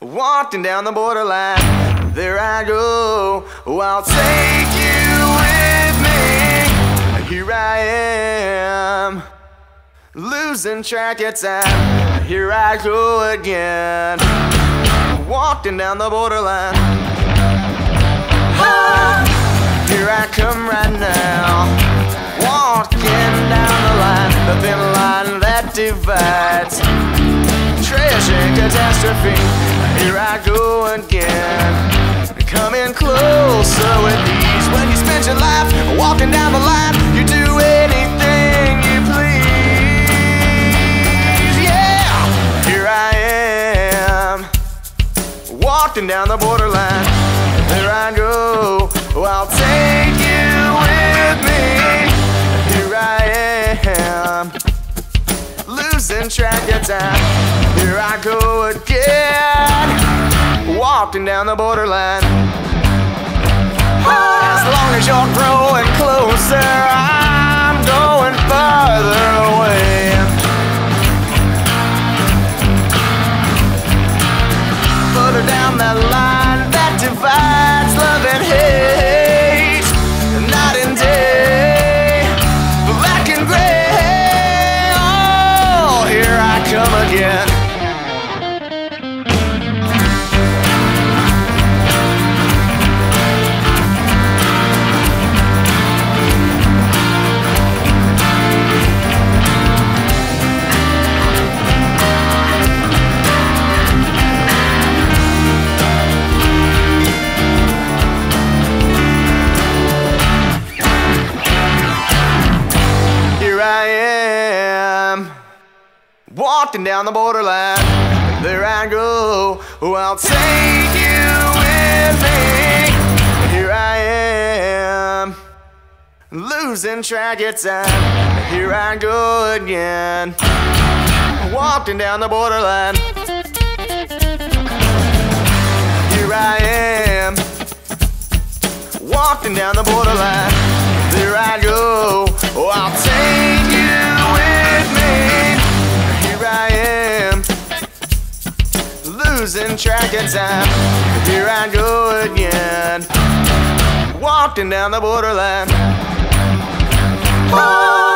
walking down the borderline. There I go, oh, I'll take you with me. Here I am, losing track of time. Here I go again, walking down the borderline. Ah, here I come right now, walking down the line, the thin line that divides treasure catastrophe. Here I go again. Coming closer with ease. When you spend your life walking down the line, you do anything you please. Yeah, here I am, walking down the borderline. There I go. Oh, I'll take you with me. Here I am losing track of time. Here I go again, walking down the borderline. As long as you're growing closer, I'm going farther away. Further down that line that divides love and hate, night and day, black and gray. Oh, here I come again. Walking down the borderline. There I go. Oh, I'll take you with me. Here I am, losing track of time. Here I go again, walking down the borderline. Here I am, walking down the borderline. There I go. Oh, I'll take losing track of time. Here I go again, walking down the borderline. Oh.